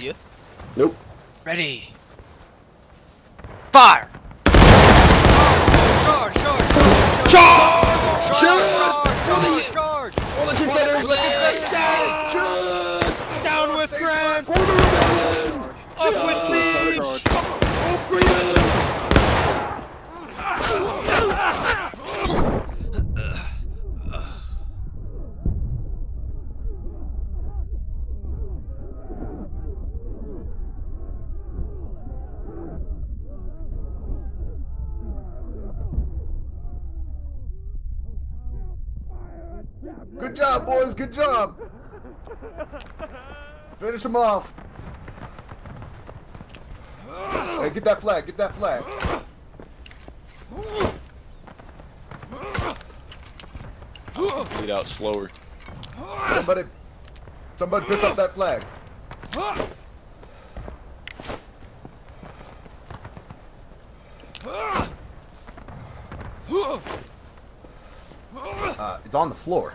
You? Nope. Ready. Fire! Charge! Charge! Charge! Charge! Charge! Charge! Charge! All the defenders! Down with Grant! Good job, boys. Good job. Finish him off. Hey, get that flag. Get that flag. Get out slower. Somebody, somebody pick up that flag. Uh, it's on the floor.